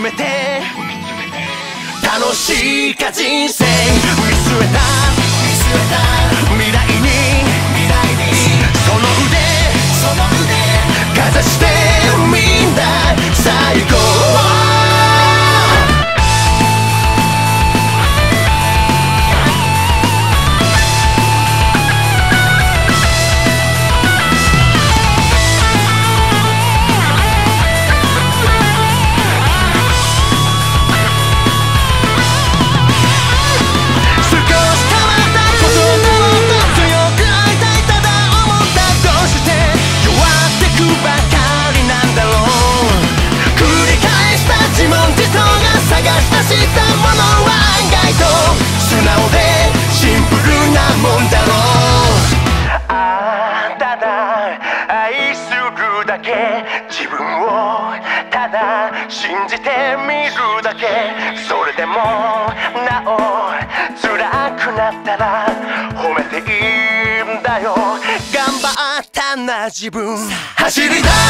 めて。楽しいか人生。見つめた。見据えた。するだけ。自分をただ信じてみるだけ。それでもなお辛くなったら褒めていいんだよ。頑張ったな自分。走り出